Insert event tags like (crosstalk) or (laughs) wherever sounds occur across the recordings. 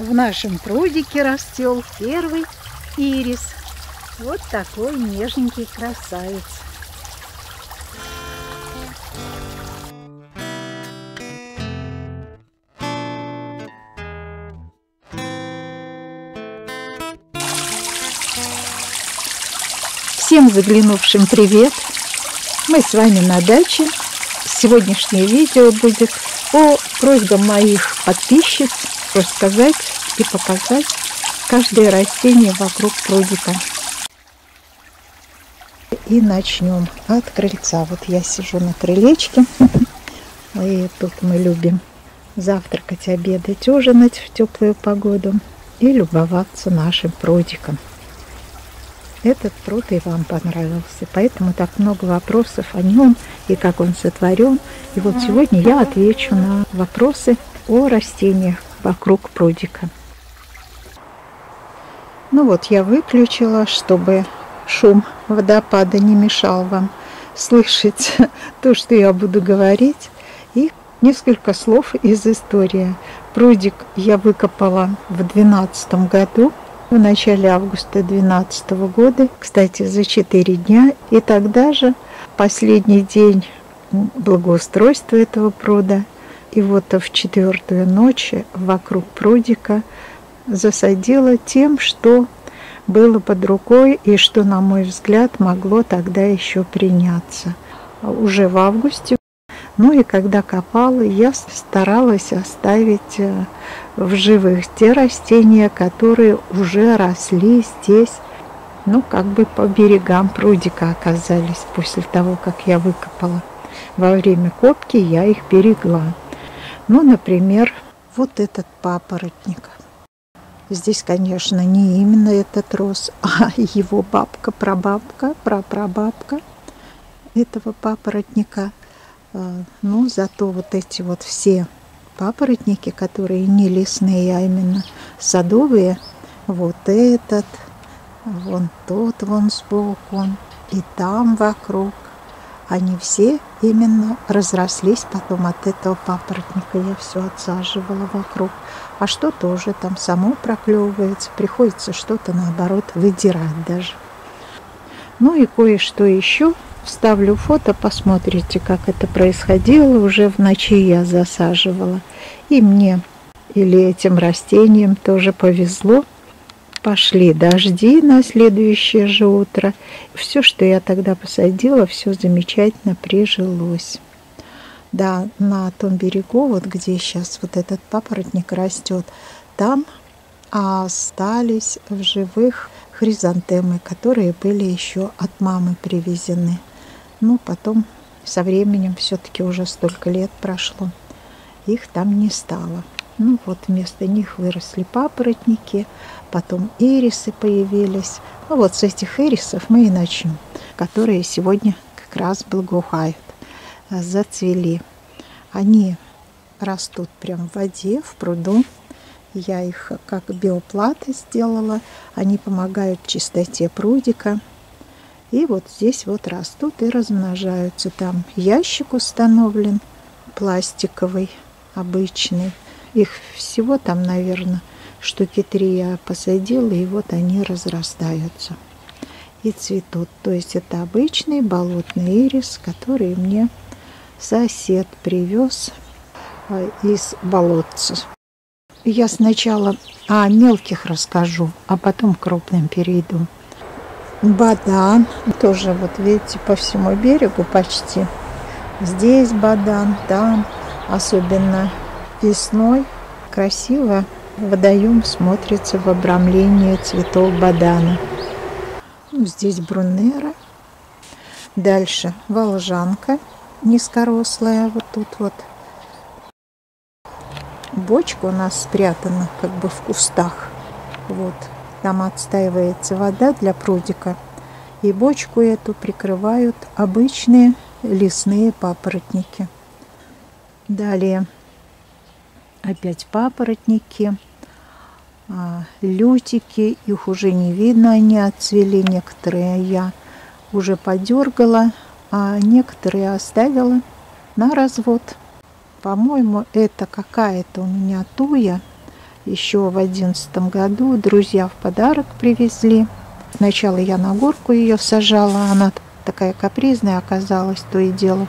В нашем прудике растел первый ирис. Вот такой нежненький красавец. Всем заглянувшим привет! Мы с вами на даче. Сегодняшнее видео будет по просьбам моих подписчиц рассказать и показать каждое растение вокруг прудика. И начнем от крыльца. Вот я сижу на крылечке. И тут мы любим завтракать, обедать, ужинать в теплую погоду и любоваться нашим прудиком. Этот пруд и вам понравился, поэтому так много вопросов о нем и как он сотворен. И вот сегодня я отвечу на вопросы о растениях вокруг прудика. Ну вот я выключила, чтобы шум водопада не мешал вам слышать (laughs) то, что я буду говорить. И несколько слов из истории. Прудик я выкопала в 2012 году в начале августа 2012 года, кстати, за 4 дня. И тогда же последний день благоустройства этого пруда. И вот в четвертую ночь вокруг прудика засадила тем, что было под рукой и что, на мой взгляд, могло тогда еще приняться. Уже в августе ну и когда копала, я старалась оставить э, в живых те растения, которые уже росли здесь, ну как бы по берегам прудика оказались после того, как я выкопала. Во время копки я их берегла. Ну, например, вот этот папоротник. Здесь, конечно, не именно этот рос, (laughs) а его бабка, прабабка, прапрабабка этого папоротника – а, ну, зато вот эти вот все папоротники, которые не лесные, а именно садовые, вот этот, вон тот вон сбоку, и там вокруг, они все именно разрослись потом от этого папоротника. Я все отсаживала вокруг. А что тоже там само проклевывается, приходится что-то наоборот выдирать даже. Ну и кое-что еще Вставлю фото, посмотрите, как это происходило. Уже в ночи я засаживала. И мне или этим растениям тоже повезло. Пошли дожди на следующее же утро. Все, что я тогда посадила, все замечательно прижилось. Да, на том берегу, вот где сейчас вот этот папоротник растет, там остались в живых хризантемы, которые были еще от мамы привезены. Ну, потом со временем все-таки уже столько лет прошло, их там не стало. Ну вот вместо них выросли папоротники, потом ирисы появились. Ну вот с этих ирисов мы и начнем, которые сегодня как раз благоухают, зацвели. Они растут прям в воде, в пруду. Я их как биоплаты сделала. Они помогают чистоте прудика. И вот здесь вот растут и размножаются. Там ящик установлен, пластиковый, обычный. Их всего там, наверное, штуки три я посадила, и вот они разрастаются и цветут. То есть это обычный болотный ирис, который мне сосед привез а, из болотца. Я сначала о мелких расскажу, а потом крупным перейду. Бадан. Тоже вот видите по всему берегу почти. Здесь бадан, там. Особенно весной красиво водоем смотрится в обрамлении цветов бадана. Ну, здесь брунера. Дальше волжанка низкорослая. Вот тут вот. Бочка у нас спрятана как бы в кустах. Вот. Там отстаивается вода для прудика. И бочку эту прикрывают обычные лесные папоротники. Далее опять папоротники, а, лютики. Их уже не видно, они отцвели. Некоторые я уже подергала, а некоторые оставила на развод. По-моему, это какая-то у меня туя еще в одиннадцатом году. Друзья в подарок привезли. Сначала я на горку ее сажала, она такая капризная оказалась, то и дело.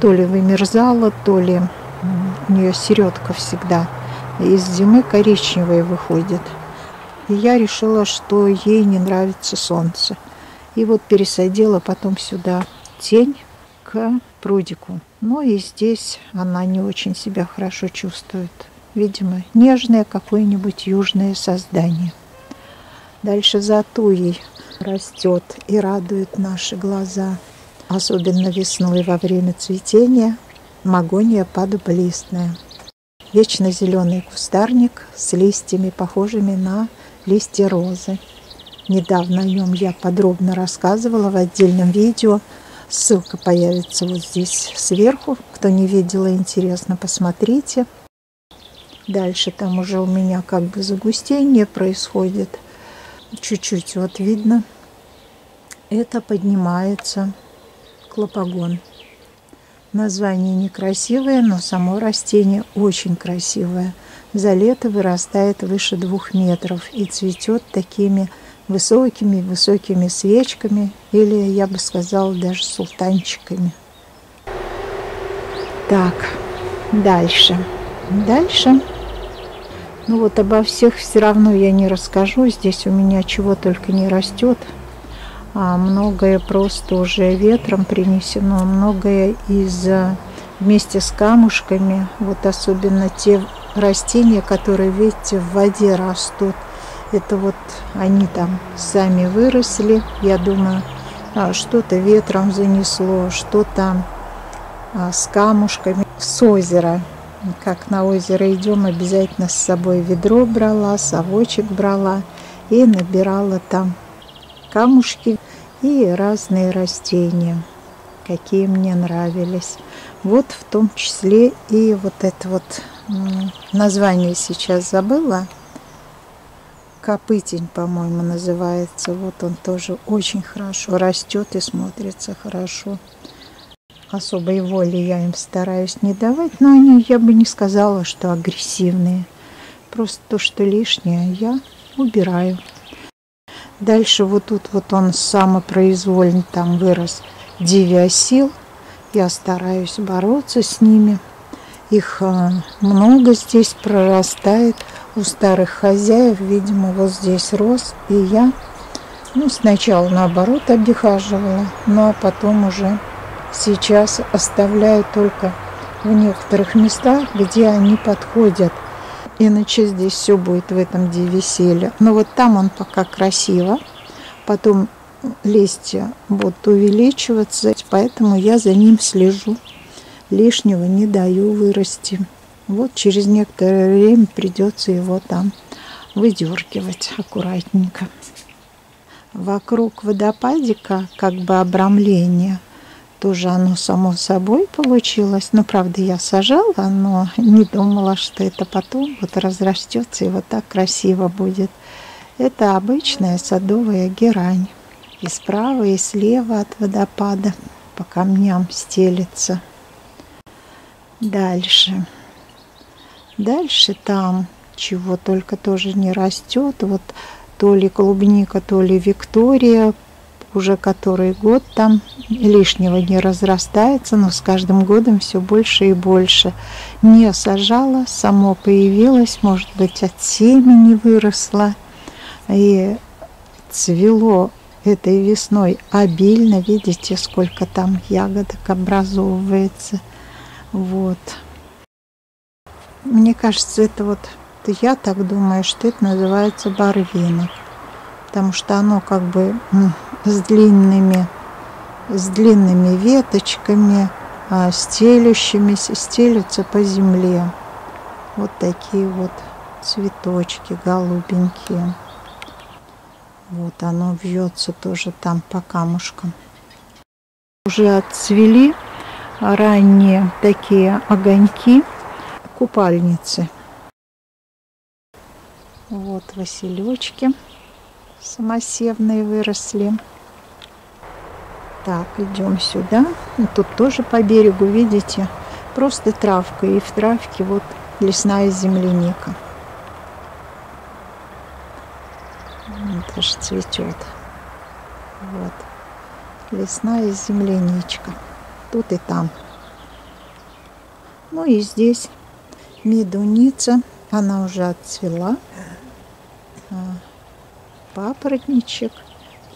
То ли вымерзала, то ли у нее середка всегда из зимы коричневая выходит. И я решила, что ей не нравится солнце. И вот пересадила потом сюда тень к прудику. Ну и здесь она не очень себя хорошо чувствует. Видимо, нежное какое-нибудь южное создание. Дальше за туей растет и радует наши глаза. Особенно весной во время цветения магония падублистная. Вечно зеленый кустарник с листьями, похожими на листья розы. Недавно о нем я подробно рассказывала в отдельном видео. Ссылка появится вот здесь сверху. Кто не видел и интересно, посмотрите. Дальше там уже у меня как бы загустение происходит. Чуть-чуть вот видно. Это поднимается клопогон. Название некрасивое, но само растение очень красивое. За лето вырастает выше двух метров и цветет такими высокими-высокими свечками или, я бы сказала, даже султанчиками. Так, дальше. Дальше. Ну вот обо всех все равно я не расскажу. Здесь у меня чего только не растет многое просто уже ветром принесено, многое из вместе с камушками, вот особенно те растения, которые, видите, в воде растут. Это вот они там сами выросли, я думаю, а, что-то ветром занесло, что-то а, с камушками, с озера. Как на озеро идем, обязательно с собой ведро брала, совочек брала и набирала там камушки и разные растения, какие мне нравились. Вот в том числе и вот это вот название сейчас забыла. Копытень, по-моему, называется. Вот он тоже очень хорошо растет и смотрится хорошо. Особой воли я им стараюсь не давать, но они, я бы не сказала, что агрессивные. Просто то, что лишнее, я убираю. Дальше вот тут вот он самопроизвольно там вырос девиосил. Я стараюсь бороться с ними. Их э, много здесь прорастает. У старых хозяев, видимо, вот здесь рос. И я ну, сначала наоборот обихаживала, ну а потом уже сейчас оставляю только в некоторых местах, где они подходят – Иначе здесь все будет в этом веселье. Но вот там он пока красиво. Потом листья будут увеличиваться, поэтому я за ним слежу. Лишнего не даю вырасти. Вот через некоторое время придется его там выдергивать аккуратненько. Вокруг водопадика как бы обрамление – тоже оно само собой получилось. Ну, правда, я сажала, но не думала, что это потом вот разрастется и вот так красиво будет. Это обычная садовая герань. И справа, и слева от водопада по камням стелется. Дальше. Дальше там чего только тоже не растет. Вот то ли клубника, то ли Виктория уже который год там лишнего не разрастается, но с каждым годом все больше и больше. Не сажала, само появилось, может быть, от семени выросло. И цвело этой весной обильно. Видите, сколько там ягодок образовывается. Вот. Мне кажется, это вот, я так думаю, что это называется барвинок. Потому что оно как бы с длинными, с длинными веточками, а, стелющимися, стелются по земле. Вот такие вот цветочки голубенькие. Вот оно вьется тоже там по камушкам. Уже отцвели ранние такие огоньки купальницы. Вот василечки самосевные выросли. Так, идем сюда. И тут тоже по берегу, видите, просто травка. И в травке вот лесная земляника. Даже цветет. Вот. Лесная земляничка. Тут и там. Ну и здесь медуница. Она уже отцвела. Папоротничек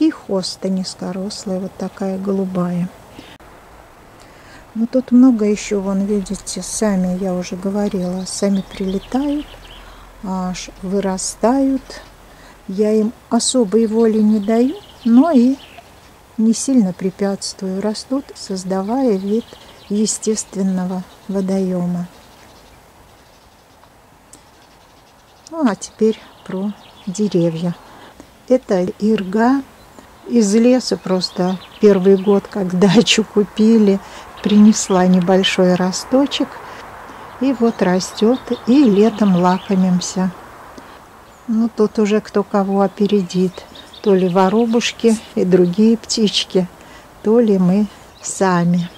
и хоста низкорослая, вот такая голубая. Ну тут много еще, вон, видите, сами, я уже говорила, сами прилетают, аж вырастают. Я им особой воли не даю, но и не сильно препятствую. Растут, создавая вид естественного водоема. Ну а теперь про деревья. Это ирга из леса просто первый год, как дачу купили, принесла небольшой росточек. И вот растет, и летом лакомимся. Ну, тут уже кто кого опередит. То ли воробушки и другие птички, то ли мы сами.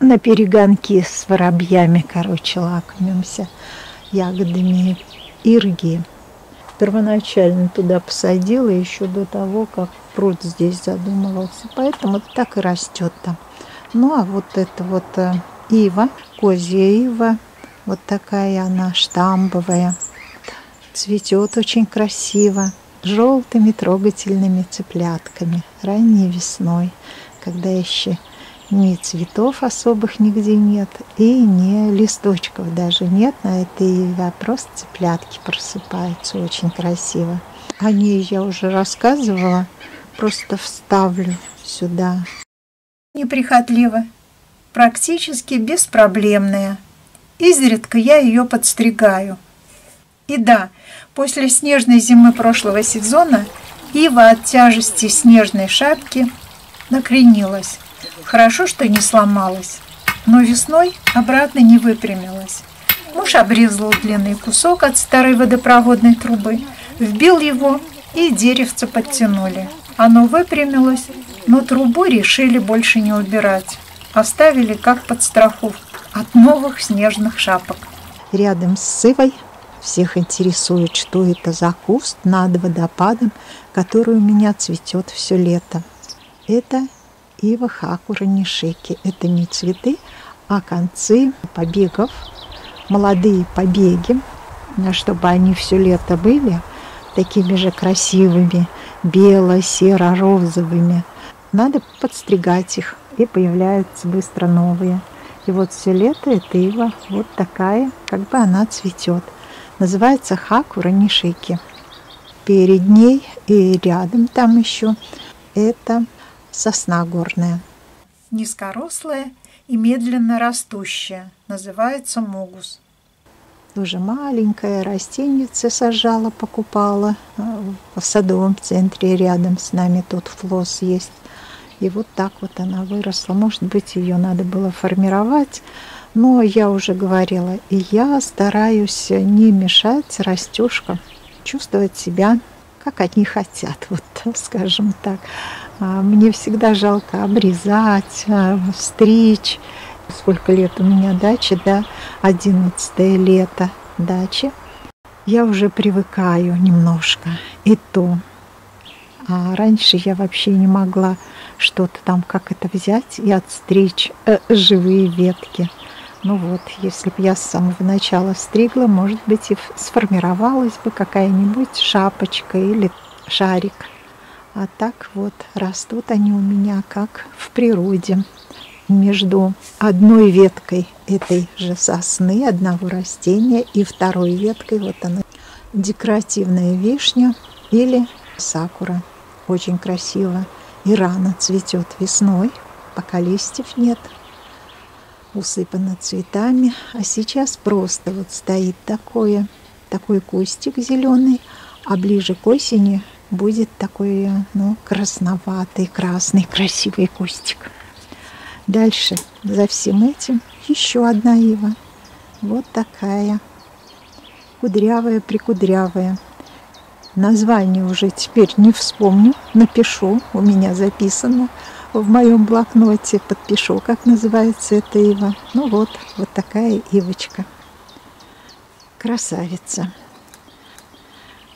На перегонки с воробьями, короче, лакомимся ягодами ирги. Первоначально туда посадила еще до того, как пруд здесь задумывался. Поэтому так и растет там. Ну а вот это вот э, ива, козья ива, вот такая она штамбовая. Цветет очень красиво, желтыми трогательными цыплятками ранней весной, когда еще ни цветов особых нигде нет, и ни листочков даже нет на этой а просто цыплятки просыпаются очень красиво. О ней я уже рассказывала, просто вставлю сюда неприхотлива, практически беспроблемная. Изредка я ее подстригаю. И да, после снежной зимы прошлого сезона ива от тяжести снежной шапки накренилась. Хорошо, что не сломалась, но весной обратно не выпрямилась. Муж обрезал длинный кусок от старой водопроводной трубы, вбил его и деревце подтянули. Оно выпрямилось, но трубу решили больше не убирать. Оставили как подстраховку от новых снежных шапок. Рядом с сывой всех интересует, что это за куст над водопадом, который у меня цветет все лето. Это ива хакура нишики. Это не цветы, а концы побегов, молодые побеги, чтобы они все лето были такими же красивыми, бело-серо-розовыми. Надо подстригать их, и появляются быстро новые. И вот все лето эта ива вот такая, как бы она цветет. Называется хакура нишики. Перед ней и рядом там еще это сосна горная. Низкорослая и медленно растущая. Называется мугус тоже маленькая растеница сажала, покупала э, в садовом центре рядом с нами тут флос есть. И вот так вот она выросла. Может быть, ее надо было формировать, но я уже говорила, и я стараюсь не мешать растюшкам чувствовать себя, как они хотят, (laughs) вот скажем так. А, мне всегда жалко обрезать, а, стричь сколько лет у меня дачи, да, одиннадцатое лето дачи, я уже привыкаю немножко. И то. А раньше я вообще не могла что-то там, как это взять и отстричь э, живые ветки. Ну вот, если бы я с самого начала стригла, может быть, и сформировалась бы какая-нибудь шапочка или шарик. А так вот, растут они у меня как в природе между одной веткой этой же сосны, одного растения, и второй веткой, вот она, декоративная вишня или сакура. Очень красиво и рано цветет весной, пока листьев нет, усыпана цветами. А сейчас просто вот стоит такое, такой кустик зеленый, а ближе к осени будет такой, ну, красноватый, красный, красивый кустик. Дальше за всем этим еще одна ива. Вот такая. Кудрявая, прикудрявая. Название уже теперь не вспомню. Напишу. У меня записано в моем блокноте. Подпишу, как называется эта ива. Ну вот, вот такая ивочка. Красавица.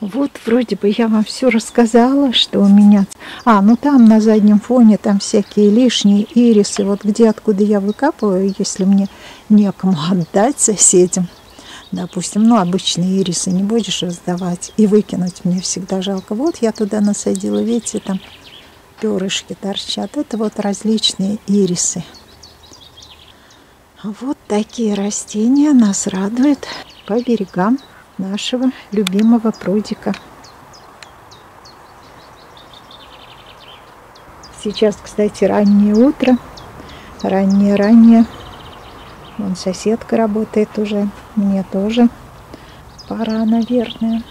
Вот вроде бы я вам все рассказала, что у меня... А, ну там на заднем фоне там всякие лишние ирисы. Вот где, откуда я выкапываю, если мне некому отдать соседям. Допустим, ну обычные ирисы не будешь раздавать и выкинуть мне всегда жалко. Вот я туда насадила, видите, там перышки торчат. Это вот различные ирисы. Вот такие растения нас радуют по берегам нашего любимого прудика. Сейчас, кстати, раннее утро, раннее-раннее. Вон соседка работает уже, мне тоже пора, наверное.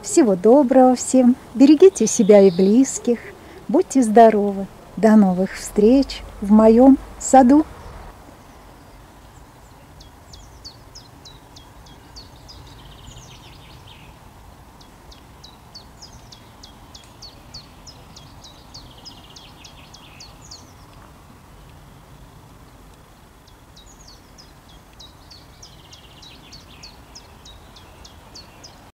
Всего доброго всем, берегите себя и близких, будьте здоровы. До новых встреч в моем саду.